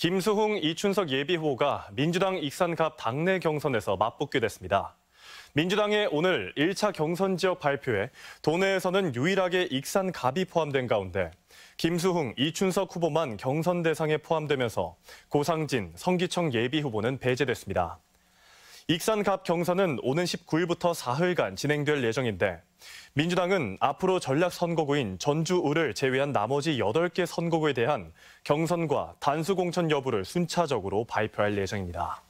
김수홍, 이춘석 예비후보가 민주당 익산갑 당내 경선에서 맞붙게 됐습니다. 민주당의 오늘 1차 경선 지역 발표에 도내에서는 유일하게 익산갑이 포함된 가운데 김수흥, 이춘석 후보만 경선 대상에 포함되면서 고상진, 성기청 예비 후보는 배제됐습니다. 익산갑 경선은 오는 19일부터 사흘간 진행될 예정인데 민주당은 앞으로 전략 선거구인 전주을을 제외한 나머지 8개 선거구에 대한 경선과 단수 공천 여부를 순차적으로 발표할 예정입니다.